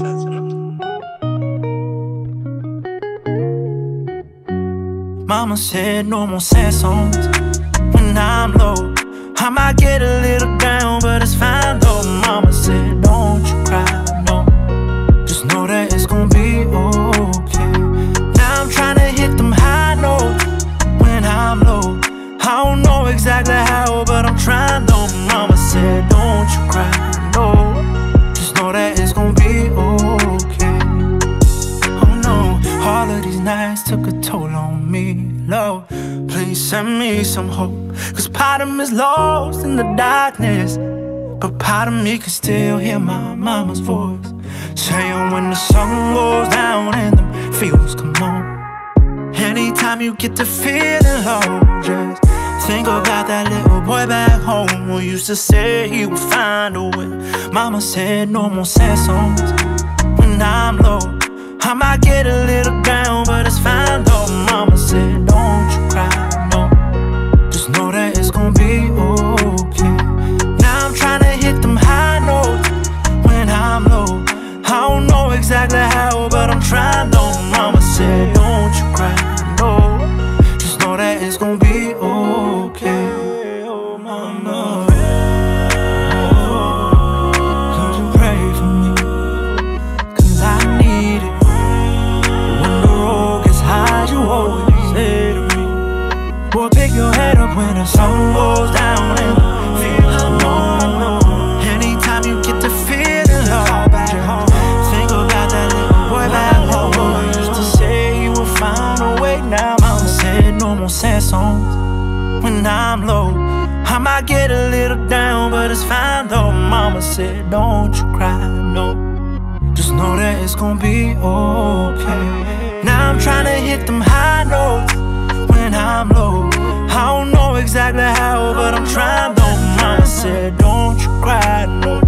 Mama said no more sad songs when I'm low. I might get a little down, but it's fine though. Mama said don't you cry, no. Just know that it's gonna be okay. Now I'm trying to hit them high notes when I'm low. I don't know exactly how, but I'm trying though. Mama said don't you cry. Took a toll on me. Lord, please send me some hope. Cause part of me's lost in the darkness. But part of me can still hear my mama's voice saying when the sun goes down and the fields come on. Anytime you get to feeling low, just think about that little boy back home who used to say he would find a way. Mama said no more sad songs when I'm low. I might get a little down, songs when I'm low. I might get a little down, but it's fine though. Mama said, Don't you cry, no. Just know that it's gonna be okay. Now I'm trying to hit them high notes when I'm low. I don't know exactly how, but I'm trying though. Mama said, Don't you cry, no.